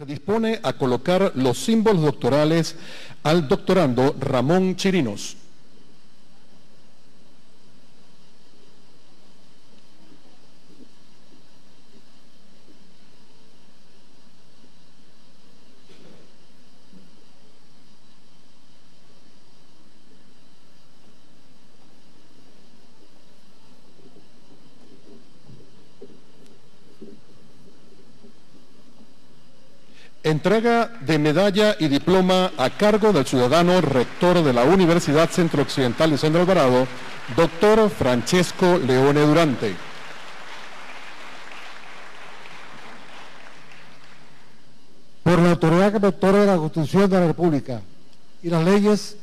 Se dispone a colocar los símbolos doctorales al doctorando Ramón Chirinos. Entrega de medalla y diploma a cargo del ciudadano rector de la Universidad Centro Occidental de San Alvarado, doctor Francesco Leone Durante. Por la autoridad que me la Constitución de la República y las leyes,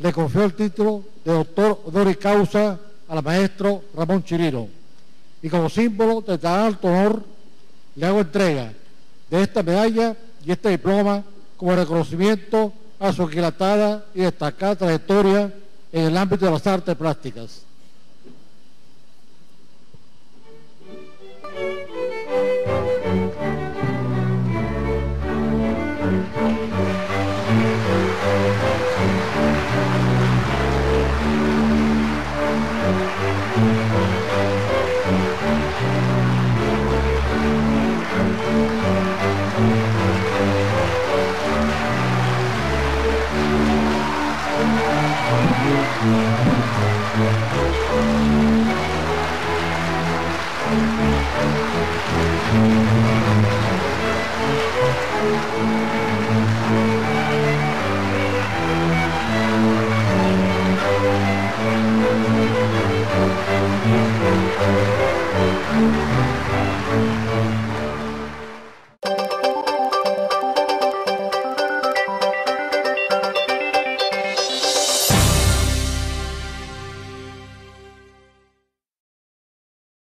le confió el título de doctor honor causa al maestro Ramón Chirino. Y como símbolo de tan alto honor, le hago entrega de esta medalla y este diploma como reconocimiento a su aquilatada y destacada trayectoria en el ámbito de las artes plásticas. Música